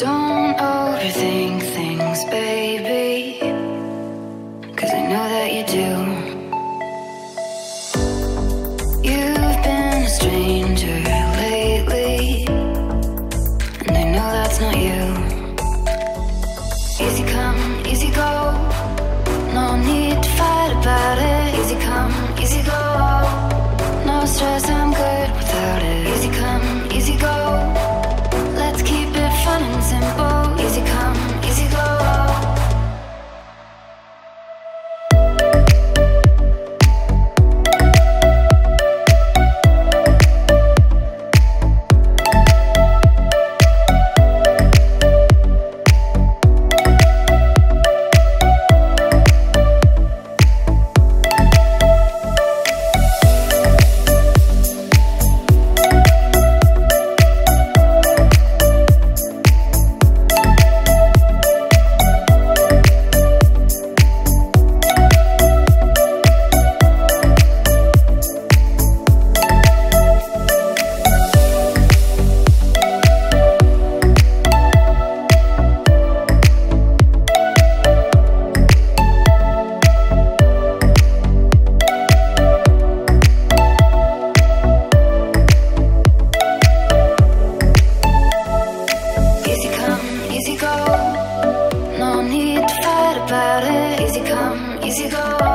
Don't overthink things, baby. Cause I know that you do. You've been a stranger lately. And I know that's not you. Easy go.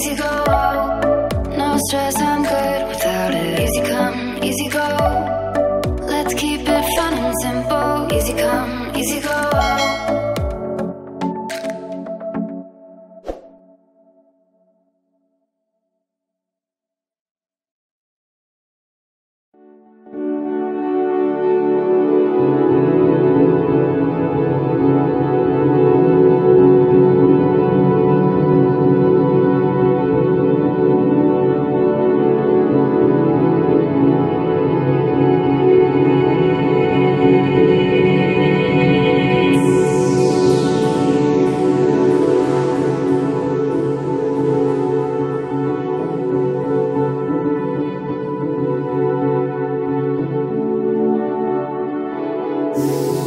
Easy go. Música